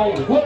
fight.